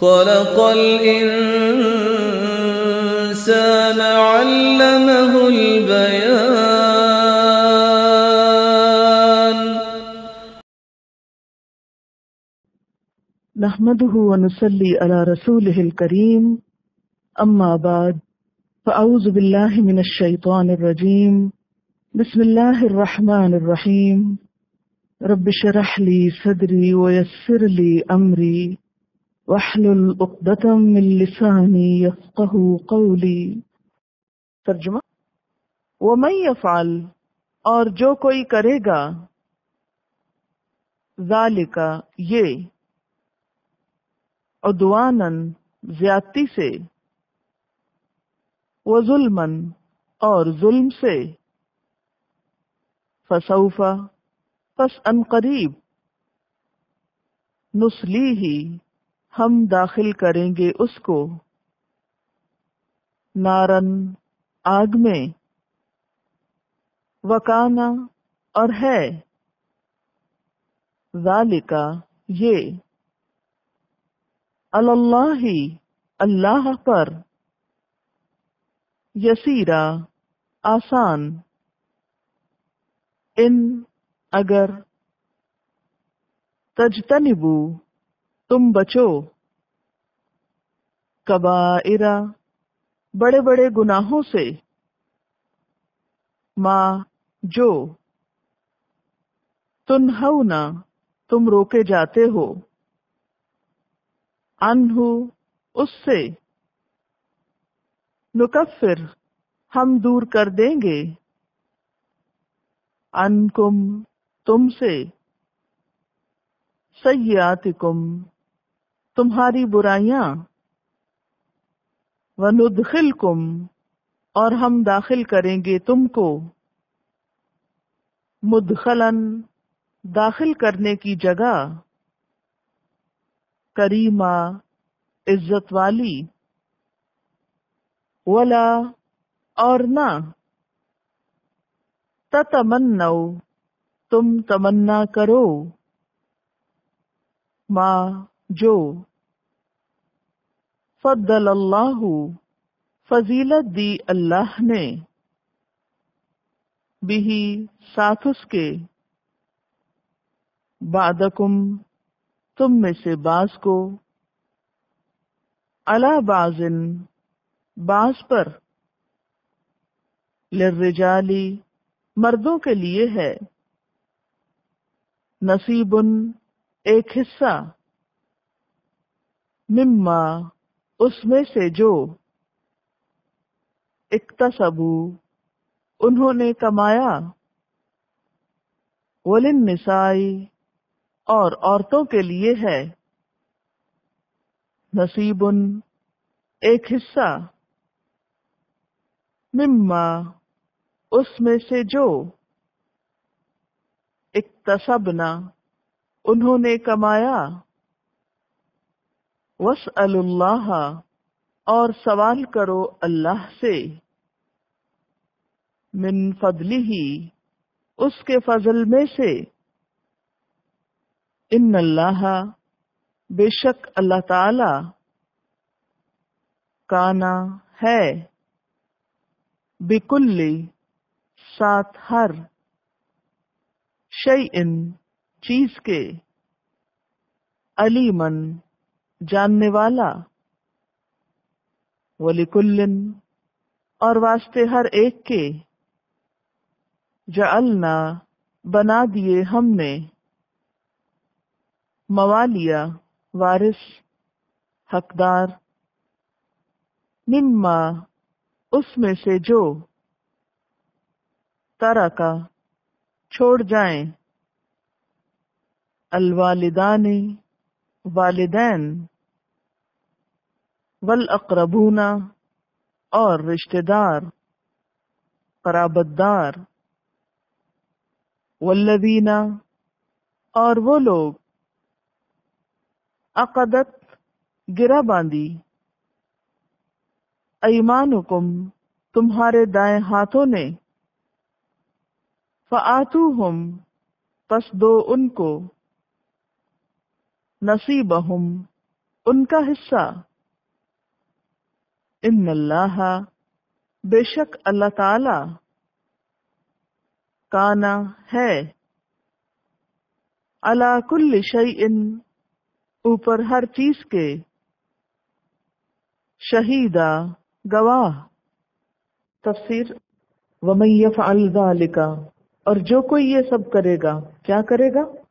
خلق الإنسان علمه البيان. نحمده ونصلي على رسوله الكريم. أما بعد فأعوذ بالله من الشيطان الرجيم. بسم الله الرحمن الرحيم. رب شرح لي صدري ويسر لي أمري. واحلل عقدة من لساني يفقه قولي. ترجمہ، ومن يفعل، اور جو کوئی کرے گا، ذالک یہ عدوانن زیادتی سے وہ ظلمن اور ظلم سے فسوفا پس ان قریب نسلی ہی ہم داخل کریں گے اس کو۔ نارن، آگ میں۔ وکانا، اور ہے۔ ذالکا، یہ۔ اللہ ہی اللہ پر۔ یسیرا، آسان۔ ان، اگر۔ تجتنبو۔ تم بچو۔ کبائرا بڑے بڑے گناہوں سے۔ ماں جو تنہونا تم روکے جاتے ہو۔ انہو، اس سے۔ نکفر، ہم دور کر دیں گے۔ انکم، تم سے۔ سیاتکم تمہاری برائیاں۔ وندخلکم اور ہم داخل کریں گے تم کو۔ مدخلن داخل کرنے کی جگہ۔ کریمہ، عزت والی۔ ولا، اور نہ۔ تتمنو تم تمنا کرو۔ ماں جو فضل اللہ فضیلت دی اللہ نے بھی ساتھ اس کے بعدکم، تم میں سے باز کو اللہ بازن باز پر لرجالی مردوں کے لیے ہے۔ نصیبن ایک حصہ۔ مما، اس میں سے جو اکتسبو، انہوں نے کمایا۔ ولن نسائی اور عورتوں کے لیے ہے۔ نصیب ایک حصہ۔ مما، اس میں سے جو اکتسبنا، انہوں نے کمایا۔ وس اللہ اور سوال کرو اللہ سے۔ من فضلی ہی اس کے فضل میں سے۔ ان اللہ بے شک اللہ تعالی کانا ہے۔ بکل ساتھ ہر شعی ان چیز کے۔ علیمن جاننے والا ولی کلن اور واسطے ہر ایک کے، جعلنا، بنا دیے ہم نے موالیا وارث، حقدار، مما، اس میں سے جو طرح کا چھوڑ جائیں، الوالدان والدین والاقربون اور رشتہ دار، قرابت دار، والذین اور وہ لوگ عقدت گرا باندھی۔ ایمانکم تمہارے دائیں ہاتھوں نے، فآتوہم، پس دو ان کو۔ نصیبہم، ان کا حصہ۔ ان اللہ، بے شک اللہ تعالی کانا ہے۔ اللہ کل شعی اوپر ہر چیز کے۔ شہیدہ، گواہ۔ تفسیر، ومن يفعل اور جو کوئی یہ سب کرے گا، کیا کرے گا؟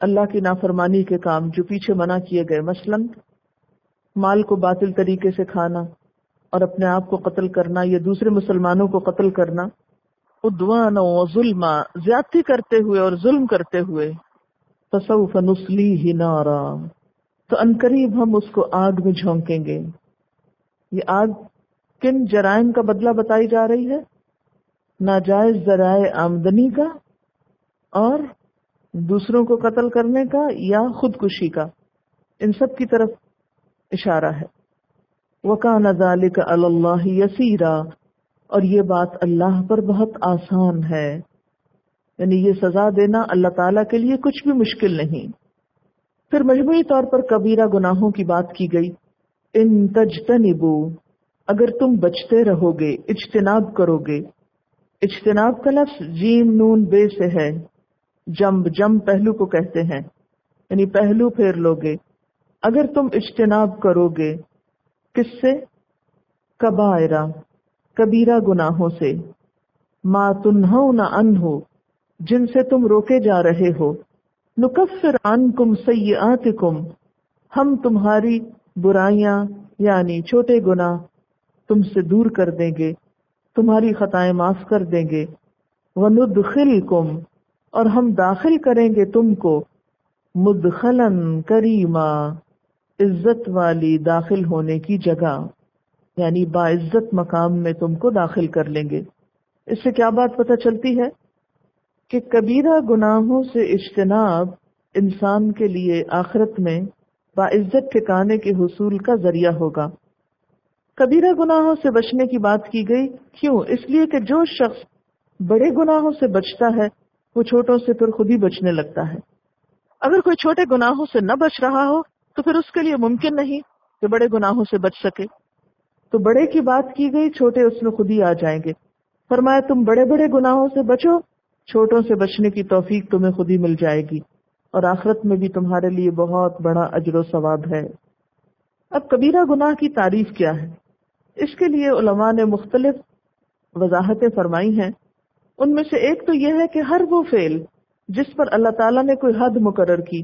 اللہ کی نافرمانی کے کام جو پیچھے منع کیے گئے، مثلا مال کو باطل طریقے سے کھانا اور اپنے آپ کو قتل کرنا یا دوسرے مسلمانوں کو قتل کرنا ادوان و ظلم زیادتی کرتے ہوئے اور ظلم کرتے ہوئے، فسوف نسلی نارا۔ تو انقریب ہم اس کو آگ میں جھونکیں گے۔ یہ آگ کن جرائم کا بدلہ بتائی جا رہی ہے؟ ناجائز ذرائع آمدنی کا اور دوسروں کو قتل کرنے کا یا خودکشی کا؟ ان سب کی طرف اشارہ ہے۔ وکان ذالک علی اللہ یسیرا اور یہ بات اللہ پر بہت آسان ہے۔ یعنی یہ سزا دینا اللہ تعالی کے لیے کچھ بھی مشکل نہیں۔ پھر مجموعی طور پر کبیرہ گناہوں کی بات کی گئی۔ ان تجتنبو، اگر تم بچتے رہو گے، اجتناب کرو گے۔ اجتناب کا لفظ جیم نون بے سے ہے۔ جمب جم پہلو کو کہتے ہیں یعنی پہلو پھیر لو گے اگر تم اجتناب کرو گے کس سے؟ کبائرہ، کبیرہ گناہوں سے۔ ما تنہو نہ ان ہو جن سے تم روکے جا رہے ہو۔ نکفر عنکم سیئاتکم، ہم تمہاری برائیاں یعنی چھوٹے گناہ، تم سے دور کر دیں گے، تمہاری خطائیں معاف کر دیں گے۔ وندخلکم اور ہم داخل کریں گے تم کو مدخلن کریما، عزت والی داخل ہونے کی جگہ یعنی باعزت مقام میں تم کو داخل کر لیں گے۔ اس سے کیا بات پتہ چلتی ہے؟ کہ کبیرہ گناہوں سے اجتناب انسان کے لیے آخرت میں باعزت ٹھکانے کے حصول کا ذریعہ ہوگا۔ کبیرہ گناہوں سے بچنے کی بات کی گئی؟ کیوں؟ اس لیے کہ جو شخص بڑے گناہوں سے بچتا ہے وہ چھوٹوں سے پھر خود ہی بچنے لگتا ہے۔ اگر کوئی چھوٹے گناہوں سے نہ بچ رہا ہو، تو پھر اس کے لیے ممکن نہیں کہ بڑے گناہوں سے بچ سکے۔ تو بڑے کی بات کی گئی، چھوٹے اس میں خود ہی آ جائیں گے۔ فرمایا، تم بڑے بڑے گناہوں سے بچو، چھوٹوں سے بچنے کی توفیق تمہیں خود ہی مل جائے گی۔ اور آخرت میں بھی تمہارے لیے بہت بڑا اجر و ثواب ہے۔ اب کبیرہ گناہ کی تعریف کیا ہے؟ اس کے لیے علماء نے مختلف وضاحتیں فرمائی ہیں۔ ان میں سے ایک تو یہ ہے کہ ہر وہ فعل جس پر اللہ تعالیٰ نے کوئی حد مقرر کی،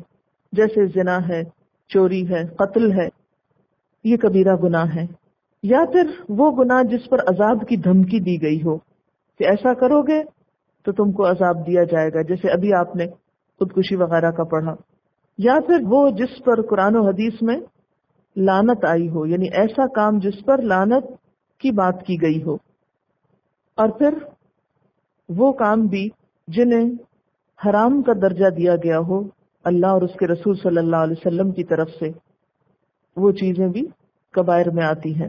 جیسے زنا ہے، چوری ہے، قتل ہے، یہ کبیرہ گناہ ہے۔ یا پھر وہ گناہ جس پر عذاب کی دھمکی دی گئی ہو کہ ایسا کرو گے تو تم کو عذاب دیا جائے گا، جیسے ابھی آپ نے خودکشی وغیرہ کا پڑھا۔ یا پھر وہ جس پر قرآن و حدیث میں لانت آئی ہو یعنی ایسا کام جس پر لانت کی بات کی گئی ہو۔ اور پھر وہ کام بھی جنہیں حرام کا درجہ دیا گیا ہو، اللہ اور اس کے رسول صلی اللہ علیہ وسلم کی طرف سے وہ چیزیں بھی کبائر میں آتی ہیں۔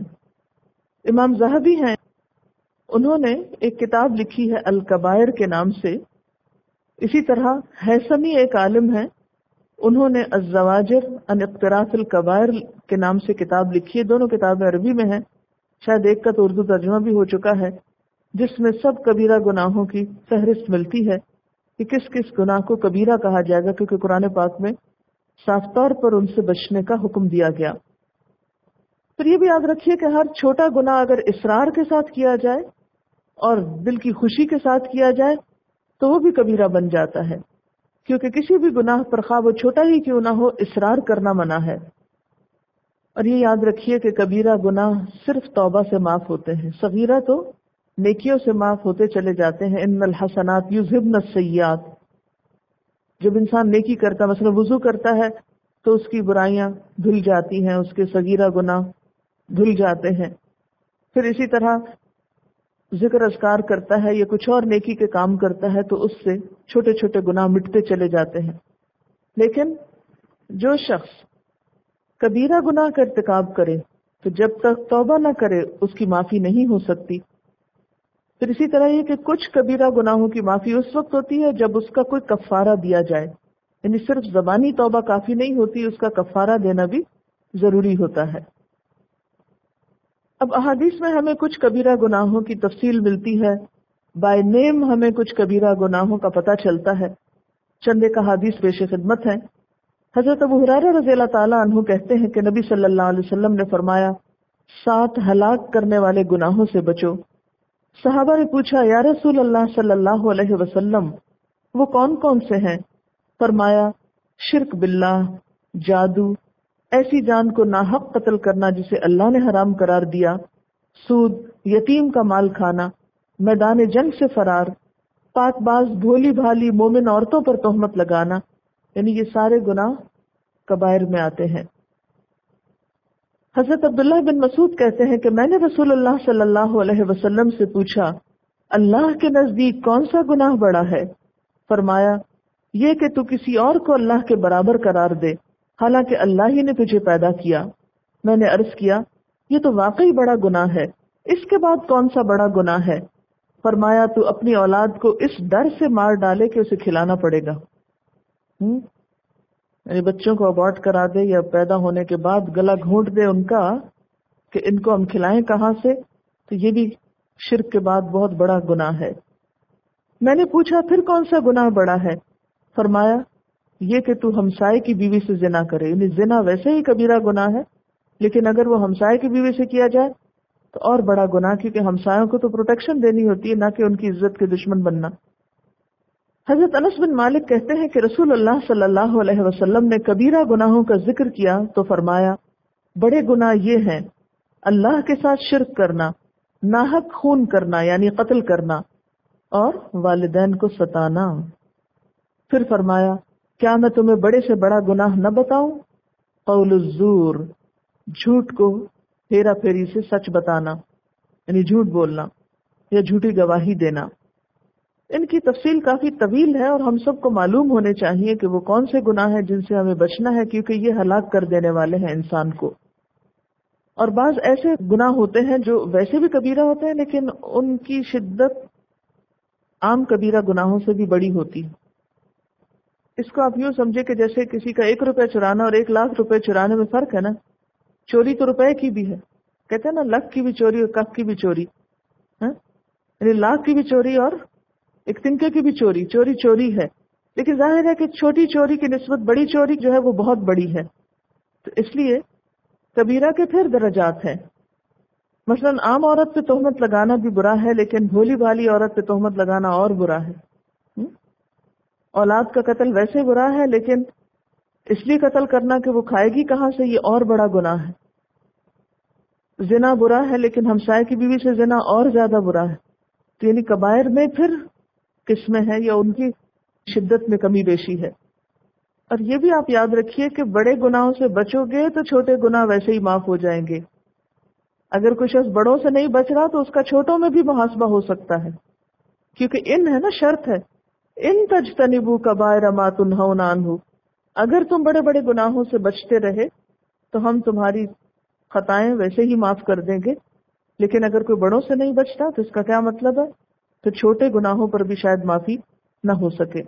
امام زہبی ہیں۔ انہوں نے ایک کتاب لکھی ہے الکبائر کے نام سے۔ اسی طرح حیثمی ایک عالم ہے انہوں نے الزواجر ان اقتراف القبائر کے نام سے کتاب لکھی ہے۔ دونوں کتابیں عربی میں ہیں۔ شاید ایک کا تو اردو ترجمہ بھی ہو چکا ہے۔ جس میں سب کبیرہ گناہوں کی فہرست ملتی ہے کہ کس کس گناہ کو کبیرہ کہا جائے گا، کیونکہ قرآن پاک میں صاف طور پر ان سے بچنے کا حکم دیا گیا۔ پھر یہ بھی یاد رکھیے کہ ہر چھوٹا گناہ اگر اسرار کے ساتھ کیا جائے اور دل کی خوشی کے ساتھ کیا جائے، تو وہ بھی کبیرہ بن جاتا ہے۔ کیونکہ کسی بھی گناہ پر خواہ وہ چھوٹا ہی کیوں نہ ہو، اصرار کرنا منع ہے۔ اور یہ یاد رکھیے کہ کبیرہ گناہ صرف توبہ سے معاف ہوتے ہیں، صغیرہ تو نیکیوں سے معاف ہوتے چلے جاتے ہیں۔ ان الحسنات یذهبن السیئات۔ جب انسان نیکی کرتا مثلا وضو کرتا ہے، تو اس کی برائیاں دھل جاتی ہیں، اس کے صغیرہ گناہ دھل جاتے ہیں۔ پھر اسی طرح ذکر اذکار کرتا ہے، یا کچھ اور نیکی کے کام کرتا ہے، تو اس سے چھوٹے چھوٹے گناہ مٹتے چلے جاتے ہیں۔ لیکن جو شخص کبیرہ گناہ کا ارتکاب کرے، تو جب تک توبہ نہ کرے، اس کی معافی نہیں ہو سکتی۔ پھر اسی طرح یہ کہ کچھ کبیرہ گناہوں کی معافی اس وقت ہوتی ہے جب اس کا کوئی کفارہ دیا جائے۔ یعنی صرف زبانی توبہ کافی نہیں ہوتی، اس کا کفارہ دینا بھی ضروری ہوتا ہے۔ اب احادیث میں ہمیں کچھ کبیرہ گناہوں کی تفصیل ملتی ہے۔ بائی نیم ہمیں کچھ کبیرہ گناہوں کا پتہ چلتا ہے۔ چند ایک احادیث پیش خدمت ہیں۔ حضرت ابو حرارہ رضی اللہ تعالیٰ عنہ کہتے ہیں کہ نبی صلی اللہ علیہ وسلم نے فرمایا، سات ہلاک کرنے والے گناہوں سے بچو۔ صحابہ نے پوچھا، یا رسول اللہ صلی اللہ علیہ وسلم، وہ کون کون سے ہیں؟ فرمایا، شرک باللہ، جادو، ایسی جان کو ناحق قتل کرنا جسے اللہ نے حرام قرار دیا، سود، یتیم کا مال کھانا، میدان جنگ سے فرار، پاک باز، بھولی بھالی مومن عورتوں پر تہمت لگانا یعنی یہ سارے گناہ کبائر میں آتے ہیں۔ حضرت عبداللہ بن مسعود کہتے ہیں کہ میں نے رسول اللہ صلی اللہ علیہ وسلم سے پوچھا، اللہ کے نزدیک کون سا گناہ بڑا ہے؟ فرمایا، یہ کہ تو کسی اور کو اللہ کے برابر قرار دے، حالانکہ اللہ ہی نے تجھے پیدا کیا۔ میں نے عرض کیا، یہ تو واقعی بڑا گناہ ہے، اس کے بعد کون سا بڑا گناہ ہے؟ فرمایا، تو اپنی اولاد کو اس ڈر سے مار ڈالے کہ اسے کھلانا پڑے گا۔ یعنی بچوں کو ابارٹ کرا دے یا پیدا ہونے کے بعد گلا گھونٹ دے ان کا کہ ان کو ہم کھلائیں کہاں سے، تو یہ بھی شرک کے بعد بہت بڑا گناہ ہے۔ میں نے پوچھا، پھر کون سا گناہ بڑا ہے؟ فرمایا، یہ کہ تو ہمسائے کی بیوی سے زنا کرے۔ یعنی زنا ویسے ہی کبیرہ گناہ ہے، لیکن اگر وہ ہمسائے کی بیوی سے کیا جائے، تو اور بڑا گناہ، کیونکہ ہمسایوں کو تو پروٹیکشن دینی ہوتی ہے، نہ کہ ان کی عزت کے دشمن بننا۔ حضرت انس بن مالک کہتے ہیں کہ رسول اللہ صلی اللہ علیہ وسلم نے کبیرہ گناہوں کا ذکر کیا تو فرمایا، بڑے گناہ یہ ہیں، اللہ کے ساتھ شرک کرنا، ناحق خون کرنا یعنی قتل کرنا، اور والدین کو ستانا۔ پھر فرمایا، کیا میں تمہیں بڑے سے بڑا گناہ نہ بتاؤں؟ قول الزور، جھوٹ کو پھیرا پھیری سے سچ بتانا یعنی جھوٹ بولنا یا جھوٹی گواہی دینا۔ ان کی تفصیل کافی طویل ہے اور ہم سب کو معلوم ہونے چاہیے کہ وہ کون سے گناہ ہیں جن سے ہمیں بچنا ہے، کیونکہ یہ ہلاک کر دینے والے ہیں انسان کو۔ اور بعض ایسے گناہ ہوتے ہیں جو ویسے بھی کبیرہ ہوتے ہیں، لیکن ان کی شدت عام کبیرہ گناہوں سے بھی بڑی ہوتی اس کو آپ یوں سمجھے کہ جیسے کسی کا ایک روپے چرانا اور ایک لاکھ روپے چرانے میں فرق ہے نا۔ چوری تو روپے کی بھی ہے۔ کہتے ہیں نا، لکھ کی بھی چوری اور کف کی بھی چوری۔ ہاں؟ یعنی لاکھ کی بھی چوری اور ایک تنکے کی بھی چوری چوری چوری ہے۔ لیکن ظاہر ہے کہ چھوٹی چوری کی نسبت بڑی چوری جو ہے وہ بہت بڑی ہے۔ تو اس لیے کبیرہ کے پھر درجات ہیں۔ مثلا عام عورت پہ تہمت لگانا بھی برا ہے، لیکن بھولی بھالی عورت پہ تہمت لگانا اور برا ہے۔ اولاد کا قتل ویسے برا ہے، لیکن اس لیے قتل کرنا کہ وہ کھائے گی کہاں سے، یہ اور بڑا گناہ ہے۔ زنا برا ہے، لیکن ہمسائے کی بیوی سے زنا اور زیادہ برا ہے۔ تو یعنی کبائر میں پھر قسمیں ہیں یا ان کی شدت میں کمی بیشی ہے۔ اور یہ بھی آپ یاد رکھیے کہ بڑے گناہوں سے بچو گے تو چھوٹے گناہ ویسے ہی معاف ہو جائیں گے۔ اگر کوئی شخص بڑوں سے نہیں بچ رہا تو اس کا چھوٹوں میں بھی محاسبہ ہو سکتا ہے۔ کیونکہ ان ہے نا شرط ہے۔ ان تج تنبو کا باہر مات ہو اگر تم بڑے بڑے گناہوں سے بچتے رہے تو ہم تمہاری خطائیں ویسے ہی معاف کر دیں گے۔ لیکن اگر کوئی بڑوں سے نہیں بچتا تو اس کا کیا مطلب ہے؟ تو چھوٹے گناہوں پر بھی شاید معافی نہ ہو سکے۔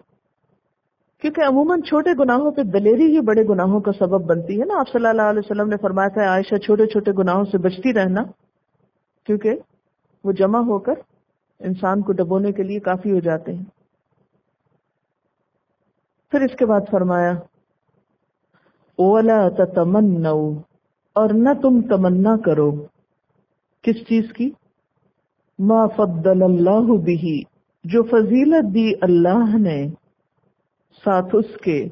کیونکہ عموماً چھوٹے گناہوں پہ دلیری ہی بڑے گناہوں کا سبب بنتی ہے نا۔ آپ صلی اللہ علیہ وسلم نے فرمایا تھا، عائشہ چھوٹے چھوٹے گناہوں سے بچتی رہنا، کیونکہ وہ جمع ہو کر انسان کو ڈبونے کے لیے کافی ہو جاتے ہیں۔ پھر اس کے بعد فرمایا، اولا تمن اور نہ تم تمنا کرو۔ کس چیز کی؟ ما فضل اللہ بھی جو فضیلت دی اللہ نے، ساتھ اس کے،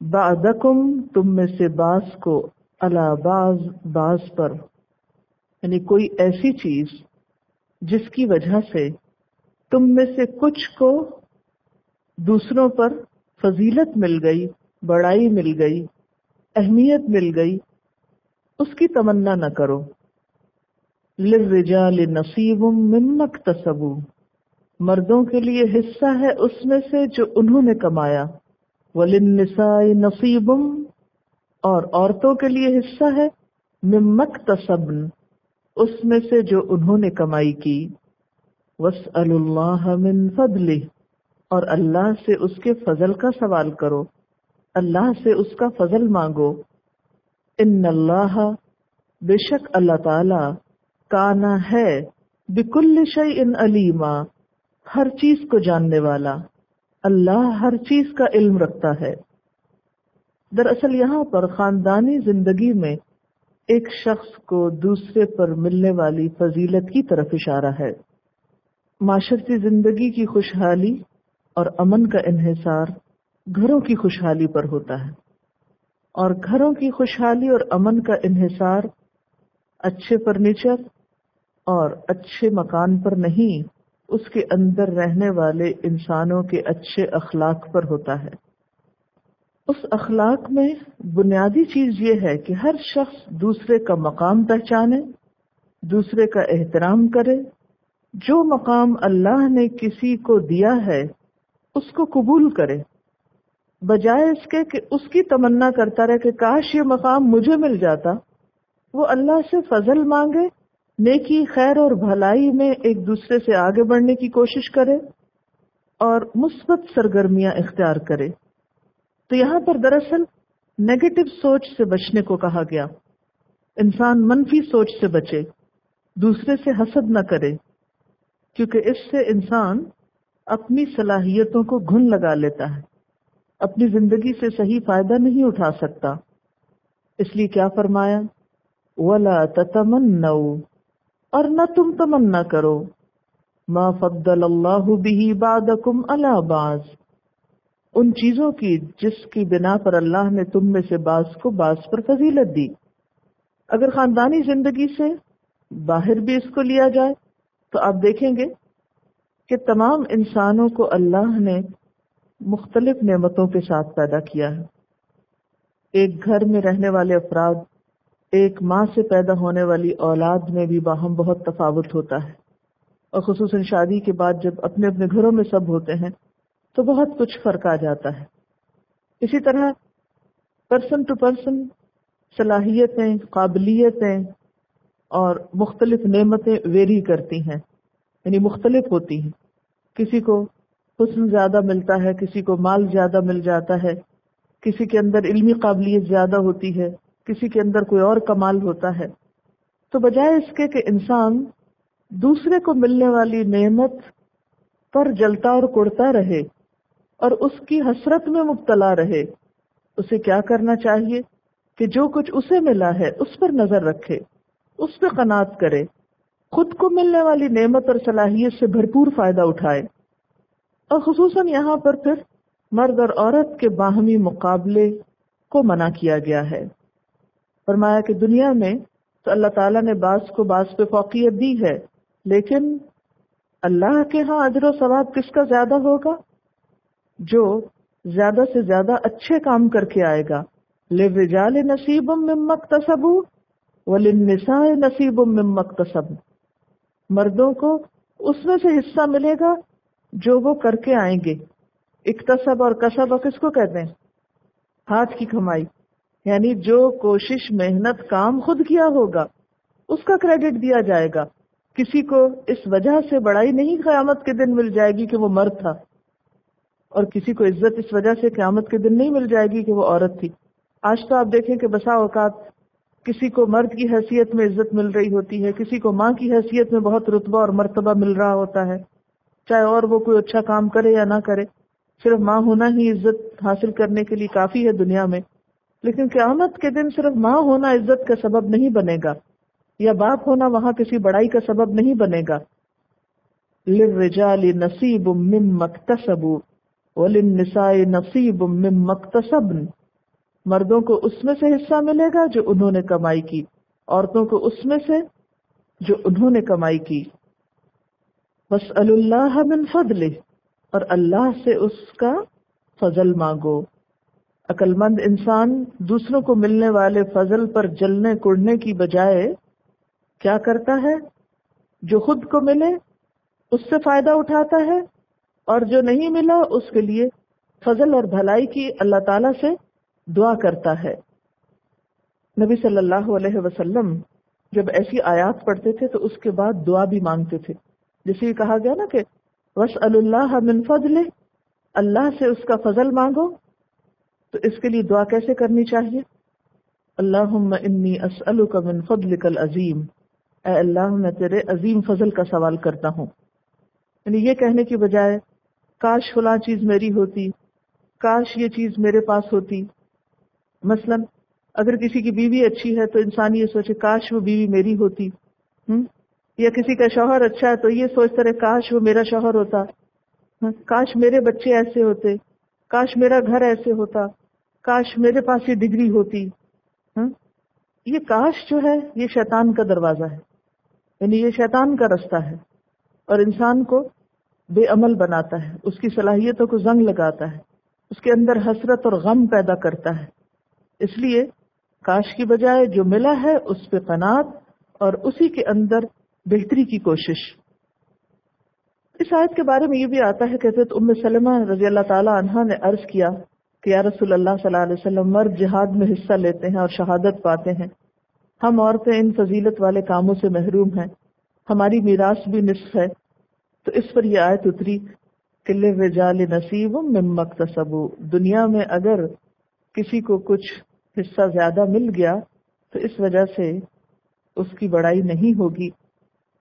بعدکم، تم میں سے باز کو اللہ باز باز پر۔ یعنی کوئی ایسی چیز جس کی وجہ سے تم میں سے کچھ کو دوسروں پر فضیلت مل گئی، بڑائی مل گئی، اہمیت مل گئی، اس کی تمنا نہ کرو۔ للرجال نصیب ممک تصبو مردوں کے لیے حصہ ہے اس میں سے جو انہوں نے کمایا۔ وللنساء نصیب۔ اور عورتوں کے لیے حصہ ہے ممک تصبن اس میں سے جو انہوں نے کمائی کی۔ وسأل اللہ من فضلہ۔ اور اللہ سے اس کے فضل کا سوال کرو۔ اللہ سے اس کا فضل مانگو۔ ان اللہ بے شک اللہ تعالی کانا ہے۔ بکل شعی ان علیما ہر چیز کو جاننے والا۔ اللہ ہر چیز کا علم رکھتا ہے۔ دراصل یہاں پر خاندانی زندگی میں ایک شخص کو دوسرے پر ملنے والی فضیلت کی طرف اشارہ ہے۔ معاشرتی زندگی کی خوشحالی اور امن کا انحصار گھروں کی خوشحالی پر ہوتا ہے۔ اور گھروں کی خوشحالی اور امن کا انحصار اچھے فرنیچر اور اچھے مکان پر نہیں، اس کے اندر رہنے والے انسانوں کے اچھے اخلاق پر ہوتا ہے۔ اس اخلاق میں بنیادی چیز یہ ہے کہ ہر شخص دوسرے کا مقام پہچانے، دوسرے کا احترام کرے۔ جو مقام اللہ نے کسی کو دیا ہے، اس کو قبول کرے۔ بجائے اس کے کہ اس کی تمنا کرتا رہے کہ کاش یہ مقام مجھے مل جاتا، وہ اللہ سے فضل مانگے نیکی، خیر اور بھلائی میں ایک دوسرے سے آگے بڑھنے کی کوشش کرے اور مثبت سرگرمیاں اختیار کرے۔ تو یہاں پر دراصل نیگیٹو سوچ سے بچنے کو کہا گیا۔ انسان منفی سوچ سے بچے، دوسرے سے حسد نہ کرے، کیونکہ اس سے انسان اپنی صلاحیتوں کو گھن لگا لیتا ہے۔ اپنی زندگی سے صحیح فائدہ نہیں اٹھا سکتا۔ اس لیے کیا فرمایا؟ ولا تتمن اور نہ تم تمنا کرو۔ ما فضل اللہ بھی بعدکم علی بعض۔ ان چیزوں کی جس کی بنا پر اللہ نے تم میں سے بعض کو بعض پر فضیلت دی۔ اگر خاندانی زندگی سے باہر بھی اس کو لیا جائے، تو آپ دیکھیں گے کہ تمام انسانوں کو اللہ نے مختلف نعمتوں کے ساتھ پیدا کیا ہے۔ ایک گھر میں رہنے والے افراد ایک ماں سے پیدا ہونے والی اولاد میں بھی باہم بہت تفاوت ہوتا ہے۔ اور خصوصاً شادی کے بعد جب اپنے اپنے گھروں میں سب ہوتے ہیں، تو بہت کچھ فرق آ جاتا ہے۔ اسی طرح پرسن ٹو پرسن صلاحیتیں، قابلیتیں اور مختلف نعمتیں ویری کرتی ہیں یعنی مختلف ہوتی ہیں۔ کسی کو حسن زیادہ ملتا ہے، کسی کو مال زیادہ مل جاتا ہے، کسی کے اندر علمی قابلیت زیادہ ہوتی ہے۔ کسی کے اندر کوئی اور کمال ہوتا ہے، تو بجائے اس کے کہ انسان دوسرے کو ملنے والی نعمت پر جلتا اور کڑتا رہے اور اس کی حسرت میں مبتلا رہے، اسے کیا کرنا چاہیے کہ جو کچھ اسے ملا ہے اس پر نظر رکھے، اس پہ قناعت کرے، خود کو ملنے والی نعمت اور صلاحیت سے بھرپور فائدہ اٹھائے۔ اور خصوصاً یہاں پر پھر مرد اور عورت کے باہمی مقابلے کو منع کیا گیا ہے۔ فرمایا کہ دنیا میں تو اللہ تعالیٰ نے بعض کو بعض پہ فوقیت دی ہے، لیکن اللہ کے ہاں اجر و ثواب کس کا زیادہ ہوگا؟ جو زیادہ سے زیادہ اچھے کام کر کے آئے گا۔ لجال نصیب ممک تصب ولنساء نصیب ممک تصب مردوں کو اس میں سے حصہ ملے گا جو وہ کر کے آئیں گے۔ اکتسب اور کسب اور کس کو کہتے ہیں؟ ہاتھ کی کمائی۔ یعنی جو کوشش محنت کام خود کیا ہوگا، اس کا کریڈٹ دیا جائے گا۔ کسی کو اس وجہ سے بڑائی نہیں قیامت کے دن مل جائے گی کہ وہ مرد تھا، اور کسی کو عزت اس وجہ سے قیامت کے دن نہیں مل جائے گی کہ وہ عورت تھی۔ آج تو آپ دیکھیں کہ بسا اوقات کسی کو مرد کی حیثیت میں عزت مل رہی ہوتی ہے، کسی کو ماں کی حیثیت میں بہت رتبہ اور مرتبہ مل رہا ہوتا ہے۔ چاہے اور وہ کوئی اچھا کام کرے یا نہ کرے، صرف ماں ہونا ہی عزت حاصل کرنے کے لیے کافی ہے دنیا میں۔ لیکن قیامت کے دن صرف ماں ہونا عزت کا سبب نہیں بنے گا، یا باپ ہونا وہاں کسی بڑائی کا سبب نہیں بنے گا۔ نصیب مکتسب وللنساء نصیب مم مکتسب مردوں کو اس میں سے حصہ ملے گا جو انہوں نے کمائی کی، عورتوں کو اس میں سے جو انہوں نے کمائی کی۔ بس اللہ من فضل اور اللہ سے اس کا فضل مانگو۔ عقل مند انسان دوسروں کو ملنے والے فضل پر جلنے کڑنے کی بجائے کیا کرتا ہے؟ جو خود کو ملے، اس سے فائدہ اٹھاتا ہے، اور جو نہیں ملا، اس کے لیے فضل اور بھلائی کی اللہ تعالی سے دعا کرتا ہے۔ نبی صلی اللہ علیہ وسلم جب ایسی آیات پڑھتے تھے تو اس کے بعد دعا بھی مانگتے تھے۔ جسے کہا گیا نا کہ وس اللہ من فضل اللہ سے اس کا فضل مانگو تو اس کے لیے دعا کیسے کرنی چاہیے؟ اللہم انی اسألک من فضلک العظیم۔ اے اللہ، میں تیرے عظیم فضل کا سوال کرتا ہوں۔ یعنی یہ کہنے کی بجائے، کاش فلاں چیز میری ہوتی، کاش یہ چیز میرے پاس ہوتی۔ مثلا، اگر کسی کی بیوی اچھی ہے تو انسان یہ سوچے، کاش وہ بیوی میری ہوتی۔ ہم؟ یا کسی کا شوہر اچھا ہے تو یہ سوچتا رہے، کاش وہ میرا شوہر ہوتا۔ کاش میرے بچے ایسے ہوتے۔ کاش میرا گھر ایسے ہوتا، کاش میرے پاس یہ ڈگری ہوتی ہاں؟ یہ کاش جو ہے، یہ شیطان کا دروازہ ہے یعنی یہ شیطان کا رستہ ہے، اور انسان کو بے عمل بناتا ہے، اس کی صلاحیتوں کو زنگ لگاتا ہے، اس کے اندر حسرت اور غم پیدا کرتا ہے اس لیے کاش کی بجائے جو ملا ہے، اس پہ قناعت اور اسی کے اندر بہتری کی کوشش اس آیت کے بارے میں یہ بھی آتا ہے کہ حضرت ام سلمہ رضی اللہ تعالی عنہ نے عرض کیا کہ یا رسول اللہ صلی اللہ علیہ وسلم، مرد جہاد میں حصہ لیتے ہیں اور شہادت پاتے ہیں۔ ہم عورتیں ان فضیلت والے کاموں سے محروم ہیں۔ ہماری میراث بھی نصف ہے۔ تو اس پر یہ آیت اتری قلعے وجال نصیب ممک تصبو دنیا میں اگر کسی کو کچھ حصہ زیادہ مل گیا تو اس وجہ سے اس کی بڑائی نہیں ہوگی۔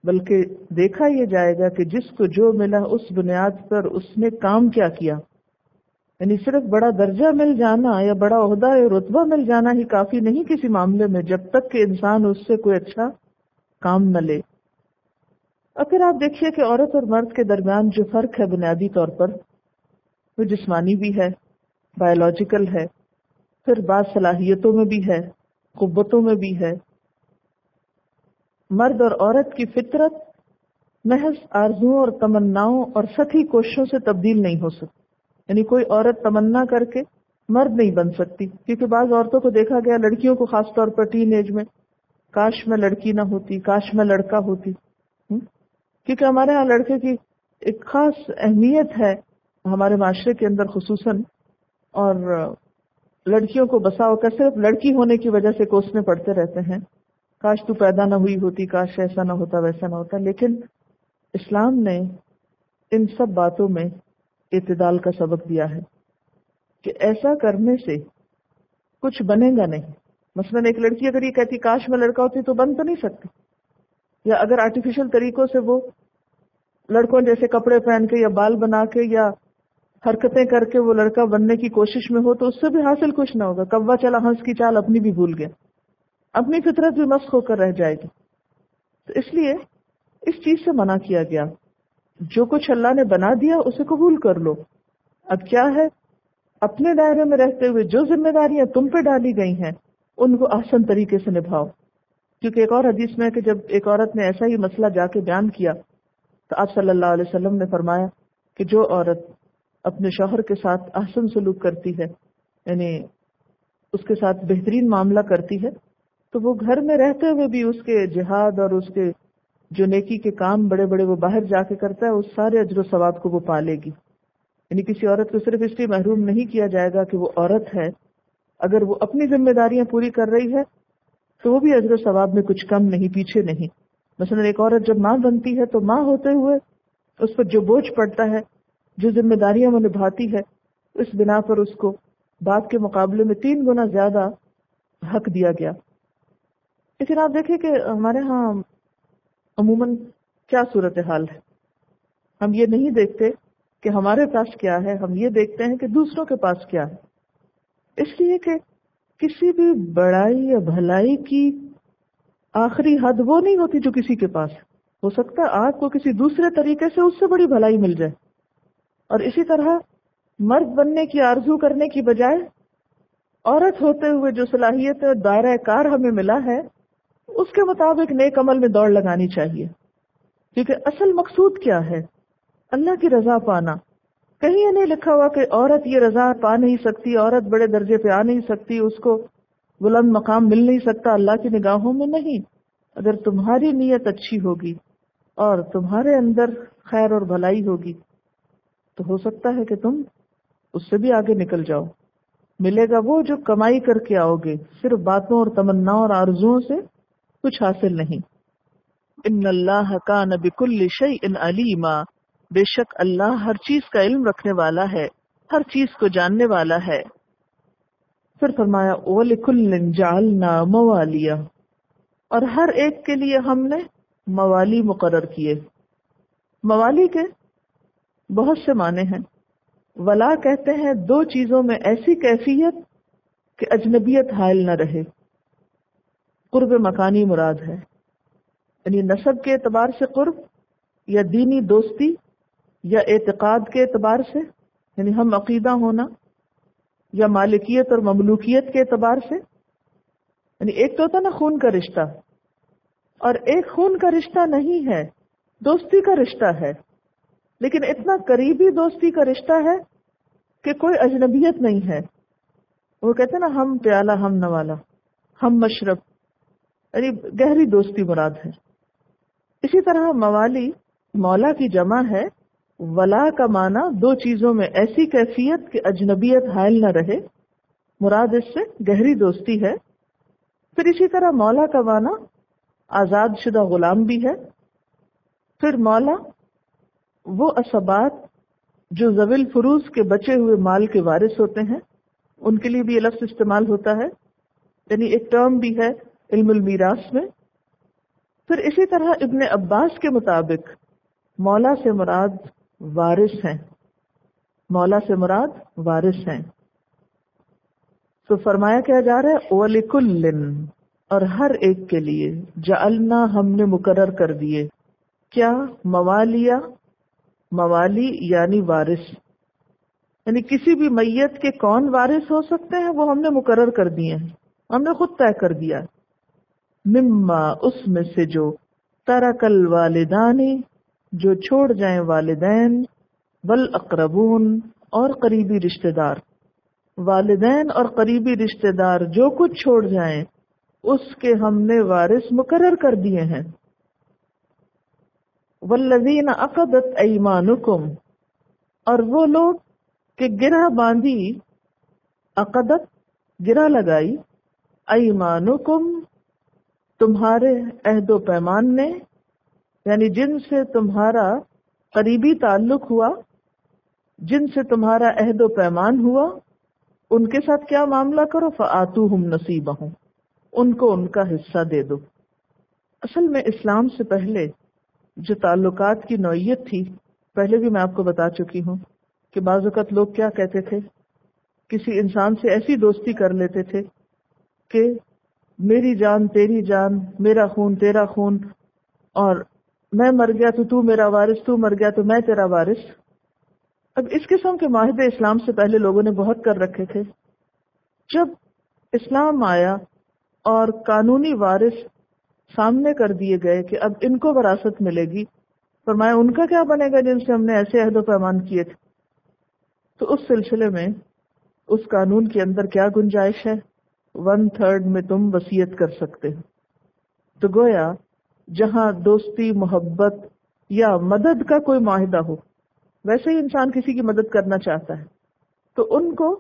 بلکہ دیکھا یہ جائے گا کہ جس کو جو ملا اس بنیاد پر اس نے کام کیا کیا۔ یعنی صرف بڑا درجہ مل جانا یا بڑا عہدہ یا رتبہ مل جانا ہی کافی نہیں کسی معاملے میں جب تک کہ انسان اس سے کوئی اچھا کام نہ لے۔ اور پھر آپ دیکھیے کہ عورت اور مرد کے درمیان جو فرق ہے بنیادی طور پر، وہ جسمانی بھی ہے بایولوجیکل ہے، پھر بعض صلاحیتوں میں بھی ہے قبتوں میں بھی ہے۔ مرد اور عورت کی فطرت، محض آرزوں اور تمناؤں اور سخی کوششوں سے تبدیل نہیں ہو سکتی۔ یعنی کوئی عورت تمنا کر کے مرد نہیں بن سکتی، کیونکہ بعض عورتوں کو دیکھا گیا لڑکیوں کو خاص طور پر ٹین ایج میں کاش میں لڑکی نہ ہوتی، کاش میں لڑکا ہوتی۔ کیونکہ ہمارے ہاں لڑکے کی ایک خاص اہمیت ہے ہمارے معاشرے کے اندر خصوصاً، اور لڑکیوں کو بساؤ کر صرف لڑکی ہونے کی وجہ سے کوسنے پڑتے رہتے ہیں۔ کاش تو پیدا نہ ہوئی ہوتی، کاش ایسا نہ ہوتا، ویسا نہ ہوتا۔ لیکن اسلام نے ان سب باتوں میں اعتدال کا سبق دیا ہے کہ ایسا کرنے سے کچھ بنے گا نہیں۔ مثلا ایک لڑکی اگر یہ کہتی، کاش میں لڑکا ہوتی تو بن تو نہیں سکتی۔ یا اگر آرٹیفیشل طریقوں سے وہ لڑکوں جیسے کپڑے پہن کے یا بال بنا کے یا حرکتیں کر کے وہ لڑکا بننے کی کوشش میں ہو تو اس سے بھی حاصل کچھ نہ ہوگا۔ کوا چلا ہنس کی چال اپنی بھی بھول گیا اپنی فطرت بھی مسخ ہو کر رہ جائے گی۔ تو اس لیے اس چیز سے منع کیا گیا۔ جو کچھ اللہ نے بنا دیا اسے قبول کر لو۔ اب کیا ہے؟ اپنے دائرے میں رہتے ہوئے جو ذمہ داریاں تم پہ ڈالی گئی ہیں، ان کو آسن طریقے سے نبھاؤ۔ کیونکہ ایک اور حدیث میں کہ جب ایک عورت نے ایسا ہی مسئلہ جا کے بیان کیا، تو آپ صلی اللہ علیہ وسلم نے فرمایا کہ جو عورت اپنے شوہر کے ساتھ آسن سلوک کرتی ہے یعنی اس کے ساتھ بہترین معاملہ کرتی ہے تو وہ گھر میں رہتے ہوئے بھی اس کے جہاد اور اس کے جو نیکی کے کام بڑے بڑے وہ باہر جا کے کرتا ہے، اس سارے اجر و ثواب کو وہ پالے گی۔ یعنی کسی عورت کو صرف اس لیے محروم نہیں کیا جائے گا کہ وہ عورت ہے۔ اگر وہ اپنی ذمہ داریاں پوری کر رہی ہے، تو وہ بھی اجر و ثواب میں کچھ کم نہیں، پیچھے نہیں۔ مثلا ایک عورت جب ماں بنتی ہے تو ماں ہوتے ہوئے اس پر جو بوجھ پڑتا ہے، جو ذمہ داریاں وہ نبھاتی ہے، اس بنا پر اس کو باپ کے مقابلے میں تین گنا زیادہ حق دیا گیا۔ لیکن آپ دیکھیں کہ ہمارے ہاں عموماً کیا صورت حال ہے؟ ہم یہ نہیں دیکھتے کہ ہمارے پاس کیا ہے، ہم یہ دیکھتے ہیں کہ دوسروں کے پاس کیا ہے۔ اس لیے کہ کسی بھی بڑائی یا بھلائی کی آخری حد وہ نہیں ہوتی جو کسی کے پاس ہو سکتا ہے آپ کو کسی دوسرے طریقے سے اس سے بڑی بھلائی مل جائے۔ اور اسی طرح مرد بننے کی آرزو کرنے کی بجائے عورت ہوتے ہوئے جو صلاحیت دائرہ کار ہمیں ملا ہے اس کے مطابق نیک عمل میں دوڑ لگانی چاہیے۔ کیونکہ اصل مقصود کیا ہے؟ اللہ کی رضا پانا۔ کہیں یہ نہیں لکھا ہوا کہ عورت یہ رضا پا نہیں سکتی، عورت بڑے درجے پہ آ نہیں سکتی، اس کو بلند مقام مل نہیں سکتا، اللہ کی نگاہوں میں نہیں۔ اگر تمہاری نیت اچھی ہوگی اور تمہارے اندر خیر اور بھلائی ہوگی، تو ہو سکتا ہے کہ تم اس سے بھی آگے نکل جاؤ۔ ملے گا وہ جو کمائی کر کے آؤ گے، صرف باتوں اور تمنا اور آرزوؤں سے کچھ حاصل نہیں۔ ان اللہ کا نبی کل ان علیما، بے شک اللہ ہر چیز کا علم رکھنے والا ہے، ہر چیز کو جاننے والا ہے۔ پھر فرمایا، وَلِكُلٍّ اور ہر ایک کے لیے ہم نے موالی مقرر کیے۔ موالی کے بہت سے معنی ہیں۔ ولا کہتے ہیں، دو چیزوں میں ایسی کیفیت کہ اجنبیت حائل نہ رہے۔ قرب مکانی مراد ہے۔ یعنی نصب کے اعتبار سے قرب یا دینی دوستی یا اعتقاد کے اعتبار سے یعنی ہم عقیدہ ہونا یا مالکیت اور مملوکیت کے اعتبار سے۔ یعنی ایک تو ہوتا نا خون کا رشتہ۔ اور ایک خون کا رشتہ نہیں ہے، دوستی کا رشتہ ہے۔ لیکن اتنا قریبی دوستی کا رشتہ ہے کہ کوئی اجنبیت نہیں ہے۔ وہ کہتے نا، ہم پیالہ، ہم نوالا، ہم مشرب۔ یعنی گہری دوستی مراد ہے۔ اسی طرح موالی مولا کی جمع ہے، ولا کا معنی دو چیزوں میں ایسی کیفیت کہ اجنبیت حائل نہ رہے۔ مراد اس سے گہری دوستی ہے۔ پھر اسی طرح مولا کا معنی آزاد شدہ غلام بھی ہے۔ پھر مولا وہ اسبات جو زویل فروز کے بچے ہوئے مال کے وارث ہوتے ہیں، ان کے لیے بھی یہ لفظ استعمال ہوتا ہے۔ یعنی ایک ٹرم بھی ہے علم المیراث میں۔ پھر اسی طرح ابن عباس کے مطابق مولا سے مراد وارث ہیں۔ مولا سے مراد وارث ہیں۔ تو فرمایا کیا جا رہا ہے؟ وَلِكُلٍّ، اور ہر ایک کے لیے۔ جعلنا، ہم نے مقرر کر دیے۔ کیا؟ موالیا موالی یعنی وارث۔ یعنی کسی بھی میت کے کون وارث ہو سکتے ہیں؟ وہ ہم نے مقرر کر دیے ہیں۔ ہم نے خود طے کر دیا۔ ہے مما اس میں سے جو ترکل والدانی جو چھوڑ جائیں والدین بل اقربون اور قریبی رشتہ دار۔ والدین اور قریبی رشتہ دار جو کچھ چھوڑ جائیں، اس کے ہم نے وارث مقرر کر دیے ہیں۔ والذین عقدت ایمانکم، اور وہ لوگ کہ گرہ باندھی، عقدت، گرہ لگائی، ایمانکم تمہارے عہد و پیمان نے یعنی جن سے تمہارا قریبی تعلق ہوا، جن سے تمہارا عہد و پیمان ہوا، ان کے ساتھ کیا معاملہ کرو؟ فآتو ہم نصیب ہوں ان کو ان کا حصہ دے دو۔ اصل میں اسلام سے پہلے جو تعلقات کی نوعیت تھی، پہلے بھی میں آپ کو بتا چکی ہوں کہ بعض اوقات لوگ کیا کہتے تھے؟ کسی انسان سے ایسی دوستی کر لیتے تھے کہ میری جان، تیری جان، میرا خون، تیرا خون۔ اور میں مر گیا تو تو میرا وارث، تو مر گیا تو میں تیرا وارث۔ اب اس قسم کے معاہدے اسلام سے پہلے لوگوں نے بہت کر رکھے تھے۔ جب اسلام آیا اور قانونی وارث سامنے کر دیے گئے کہ اب ان کو وراثت ملے گی، فرمایا ان کا کیا بنے گا جن سے ہم نے ایسے عہد و پیمان کیے تھے؟ تو اس سلسلے میں اس قانون کے اندر کیا گنجائش ہے؟ ون تھرڈ میں تم وسیعت کر سکتے ہو۔ تو گویا، جہاں دوستی، محبت یا مدد کا کوئی معاہدہ ہو، ویسے ہی انسان کسی کی مدد کرنا چاہتا ہے۔ تو ان کو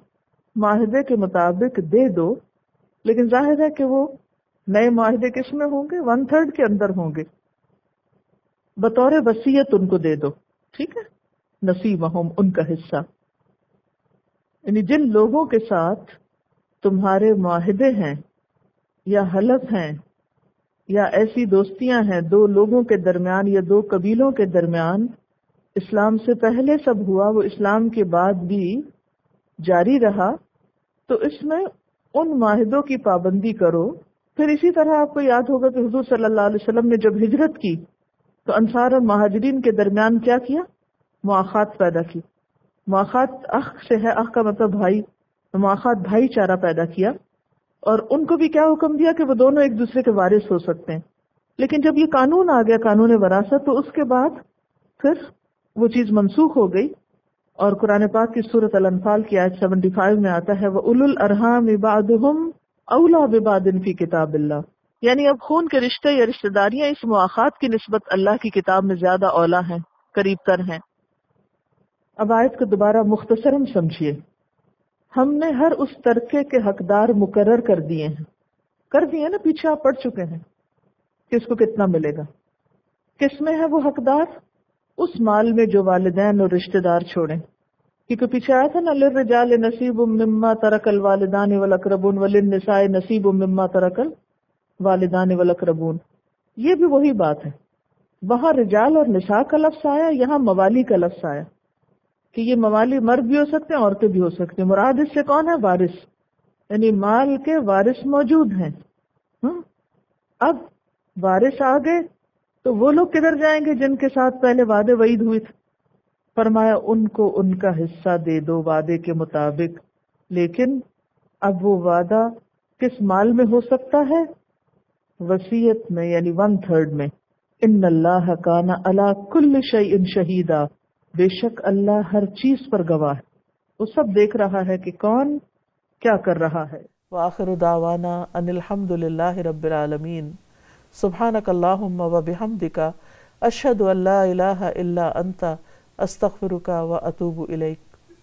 معاہدے کے مطابق دے دو، لیکن ظاہر ہے کہ وہ نئے معاہدے کس میں ہوں گے؟ ون تھرڈ کے اندر ہوں گے۔ بطور وسیعت ان کو دے دو، ٹھیک ہے؟ نصیب ہم ان کا حصہ۔ یعنی جن لوگوں کے ساتھ تمہارے معاہدے ہیں، یا حلف ہیں، یا ایسی دوستیاں ہیں دو لوگوں کے درمیان یا دو قبیلوں کے درمیان، اسلام سے پہلے سب ہوا، وہ اسلام کے بعد بھی جاری رہا، تو اس میں ان معاہدوں کی پابندی کرو۔ پھر اسی طرح آپ کو یاد ہوگا کہ حضور صلی اللہ علیہ وسلم نے جب ہجرت کی، تو انصار اور مہاجرین کے درمیان کیا کیا؟ مواخات پیدا کی۔ مواخات اخ سے ہے، اخ کا مطلب بھائی۔ مواخات بھائی چارہ پیدا کیا اور ان کو بھی کیا حکم دیا کہ وہ دونوں ایک دوسرے کے وارث ہو سکتے ہیں؟ لیکن جب یہ قانون آ گیا، قانون وراثت تو اس کے بعد پھر وہ چیز منسوخ ہو گئی اور قرآن پاک کی صورت الانفال کی آیت 75 میں آتا ہے وہ اول الرحام عبادہم اولا ببادن فی کتاب اللہ یعنی اب خون کے رشتے یا رشتہ داریاں اس مواخات کی نسبت اللہ کی کتاب میں زیادہ اولا ہیں، قریب تر ہیں۔ اب آیت کو دوبارہ مختصراً سمجھیے۔ ہم نے ہر اس ترکے کے حقدار مقرر کر دیے ہیں۔ کر دیے نا، پیچھے آپ پڑھ چکے ہیں کس کو کتنا ملے گا۔ کس میں ہے وہ حقدار؟ اس مال میں جو والدین اور رشتہ دار چھوڑیں۔ کیونکہ پیچھے آیا تھا نا، للرجال نصیب مما ترک الوالدان والاقربون وللنساء نصیب مما ترک الوالدان والاقربون۔ یہ بھی وہی بات ہے۔ وہاں رجال اور نساء کا لفظ آیا، یہاں موالی کا لفظ آیا۔ کہ یہ موالی مرد بھی ہو سکتے ہیں، عورتیں بھی ہو سکتی ہیں۔ مراد اس سے کون ہے؟ وارث۔ یعنی مال کے وارث موجود ہیں۔ اب وارث آ گئے تو وہ لوگ کدھر جائیں گے جن کے ساتھ پہلے وعدے وعید ہوئے تھے؟ فرمایا، ان کو ان کا حصہ دے دو وعدے کے مطابق۔ لیکن اب وہ وعدہ کس مال میں ہو سکتا ہے؟ وسیعت میں یعنی ون تھرڈ میں۔ ان اللہ کانا اللہ کل شعی شہیدا۔ بے شک اللہ ہر چیز پر گواہ ہے۔ وہ سب دیکھ رہا ہے کہ کون کیا کر رہا ہے۔ وآخر دعوانا ان الحمد للہ رب العالمین۔ سبحانک اللہم و بحمدک، اشہد ان لا الہ الا انت، استغفرک و اتوب الیک۔